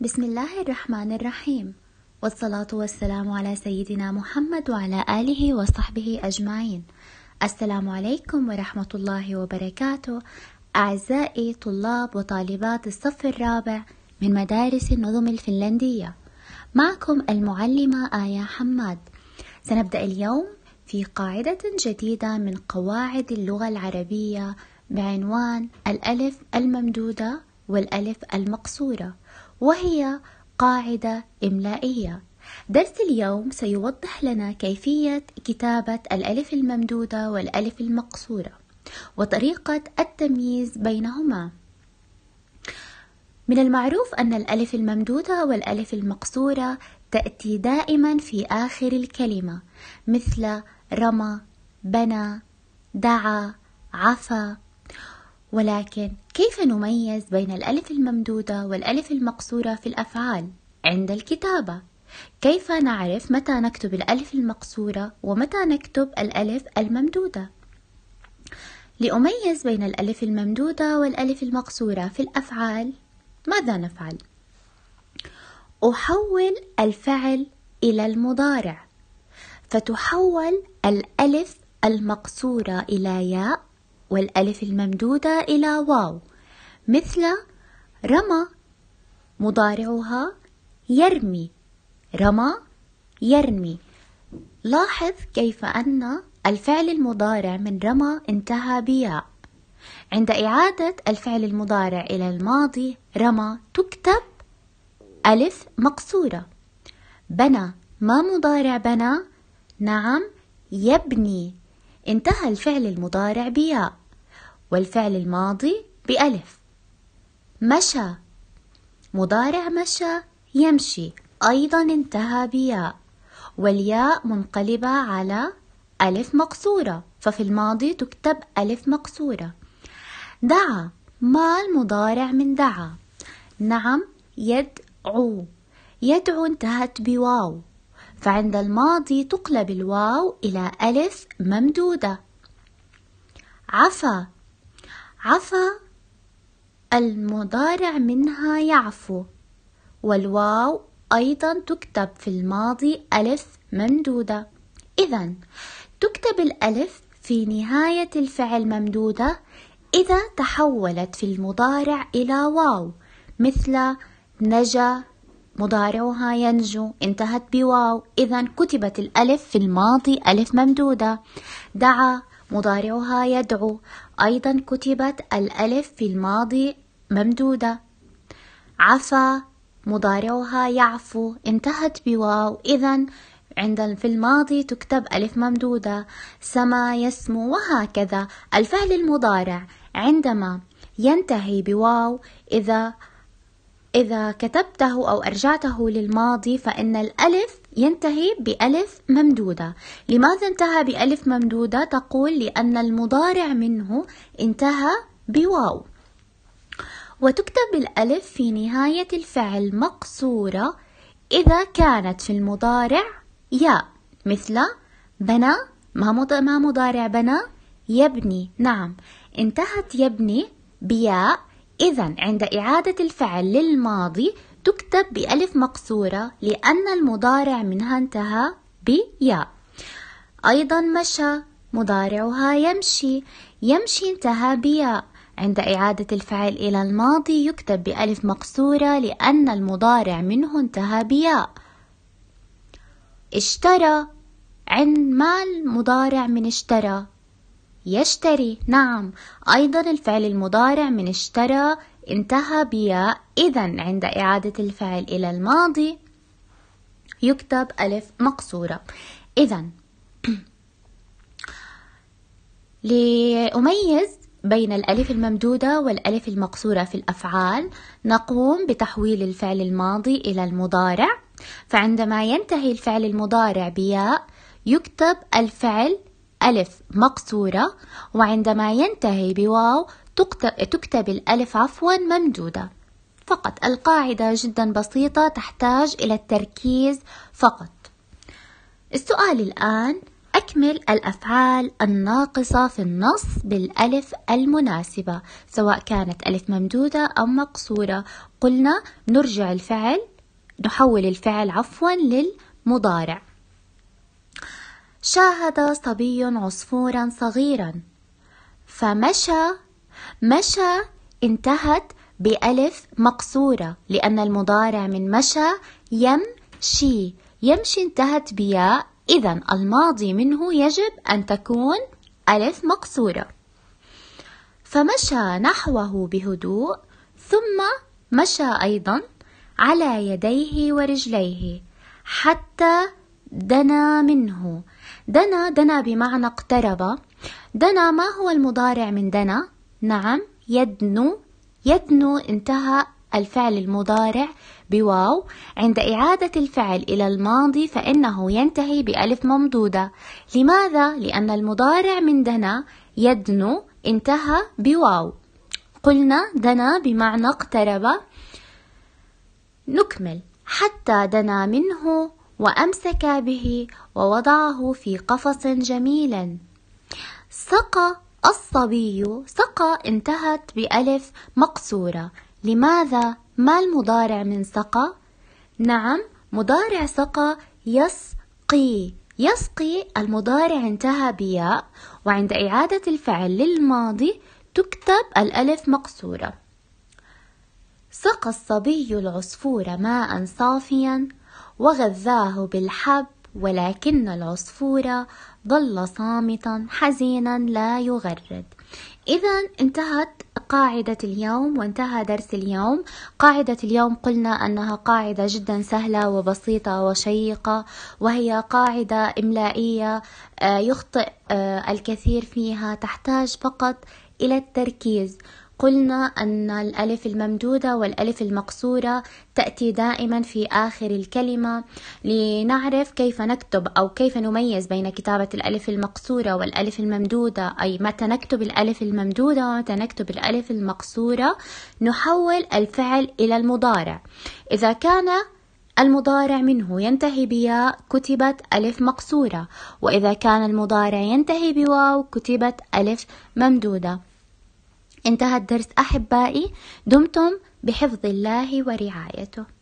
بسم الله الرحمن الرحيم. والصلاة والسلام على سيدنا محمد وعلى آله وصحبه أجمعين. السلام عليكم ورحمة الله وبركاته. أعزائي طلاب وطالبات الصف الرابع من مدارس النظم الفنلندية. معكم المعلمة آية حماد. سنبدأ اليوم في قاعدة جديدة من قواعد اللغة العربية بعنوان الألف الممدودة والألف المقصورة. وهي قاعدة إملائية. درس اليوم سيوضح لنا كيفية كتابة الألف الممدودة والألف المقصورة وطريقة التمييز بينهما. من المعروف أن الألف الممدودة والألف المقصورة تأتي دائما في آخر الكلمة مثل رمى بنى دعا عفا ولكن كيف نميز بين الألف الممدودة والألف المقصورة في الأفعال عند الكتابة؟ كيف نعرف متى نكتب الألف المقصورة ومتى نكتب الألف الممدودة؟ لأميز بين الألف الممدودة والألف المقصورة في الأفعال ماذا نفعل؟ أحول الفعل إلى المضارع فتحول الألف المقصورة إلى ياء والألف الممدودة إلى واو. مثل رمى مضارعها يرمي. رمى يرمي. لاحظ كيف أن الفعل المضارع من رمى انتهى بياء. عند إعادة الفعل المضارع إلى الماضي رمى تكتب ألف مقصورة. بنى. ما مضارع بنى؟ نعم يبني. انتهى الفعل المضارع بياء والفعل الماضي بألف. مشى. مضارع مشى. يمشي. أيضا انتهى بياء. والياء منقلبة على ألف مقصورة ففي الماضي تكتب ألف مقصورة. دعا. ما المضارع من دعا؟ نعم يدعو. يدعو انتهت بواو. فعند الماضي تقلب الواو إلى ألف ممدودة. عفا. عفا المضارع منها يعفو والواو أيضا تكتب في الماضي ألف ممدودة. إذا تكتب الألف في نهاية الفعل ممدودة إذا تحولت في المضارع إلى واو مثل نجا مضارعها ينجو. انتهت بواو. إذا كتبت الألف في الماضي ألف ممدودة. دعا. مضارعها يدعو. أيضا كتبت الألف في الماضي ممدودة. عفا. مضارعها يعفو. انتهت بواو. إذا عند في الماضي تكتب ألف ممدودة. سما يسمو. وهكذا. الفعل المضارع عندما ينتهي بواو. إذا إذا كتبته أو أرجعته للماضي فإن الألف ينتهي بألف ممدودة. لماذا انتهى بألف ممدودة؟ تقول لأن المضارع منه انتهى بواو. وتكتب الألف في نهاية الفعل مقصورة إذا كانت في المضارع ياء مثل بنى ما مضارع بنى يبني. نعم. انتهت يبني بياء إذا عند إعادة الفعل للماضي تكتب بألف مقصورة لأن المضارع منها انتهى بياء. أيضا مشى مضارعها يمشي يمشي انتهى بياء. عند إعادة الفعل إلى الماضي يكتب بألف مقصورة لأن المضارع منه انتهى بياء. اشترى عند ما المضارع من اشترى؟ يشتري. نعم. أيضا الفعل المضارع من اشترى انتهى بياء. إذا عند إعادة الفعل إلى الماضي يكتب ألف مقصورة. إذا لأميز بين الألف الممدودة والألف المقصورة في الأفعال نقوم بتحويل الفعل الماضي إلى المضارع. فعندما ينتهي الفعل المضارع بياء يكتب الفعل ألف مقصورة وعندما ينتهي بواو تكتب الألف عفوا ممدودة. فقط القاعدة جدا بسيطة تحتاج إلى التركيز فقط. السؤال الآن أكمل الأفعال الناقصة في النص بالألف المناسبة سواء كانت ألف ممدودة أو مقصورة. قلنا نرجع الفعل نحول الفعل عفوا للمضارع. شاهد صبي عصفورا صغيرا. فمشى مشى انتهت بألف مقصورة لأن المضارع من مشى يمشي. يمشي انتهت بياء. إذا الماضي منه يجب أن تكون ألف مقصورة. فمشى نحوه بهدوء ثم مشى أيضا على يديه ورجليه حتى دنا منه. دنا دنا بمعنى اقترب. دنا ما هو المضارع من دنا؟ نعم يدنو يدنو انتهى الفعل المضارع بواو. عند إعادة الفعل إلى الماضي فإنه ينتهي بألف ممدودة. لماذا؟ لأن المضارع من دنا يدنو انتهى بواو. قلنا دنا بمعنى اقترب. نكمل. حتى دنا منه وأمسك به ووضعه في قفص جميل سقى الصبي سقى انتهت بألف مقصورة. لماذا ما المضارع من سقى؟ نعم مضارع سقى يسقي. يسقي المضارع انتهى بياء وعند إعادة الفعل للماضي تكتب الألف مقصورة. سقى الصبي العصفور ماء صافيا. وغذاه بالحب ولكن العصفور ظل صامتا حزينا لا يغرد. إذا انتهت قاعدة اليوم وانتهى درس اليوم. قاعدة اليوم قلنا أنها قاعدة جدا سهلة وبسيطة وشيقة وهي قاعدة إملائية آه، يخطئ آه، الكثير فيها تحتاج فقط إلى التركيز. قلنا أن الألف الممدودة والألف المقصورة تأتي دائما في آخر الكلمة لنعرف كيف نكتب أو كيف نميز بين كتابة الألف المقصورة والألف الممدودة. أي متى نكتب الألف الممدودة ومتى نكتب الألف المقصورة؟ نحول الفعل إلى المضارع. إذا كان المضارع منه ينتهي بياء كتبت ألف مقصورة. وإذا كان المضارع ينتهي بواو كتبت ألف ممدودة. انتهى الدرس أحبائي دمتم بحفظ الله ورعايته.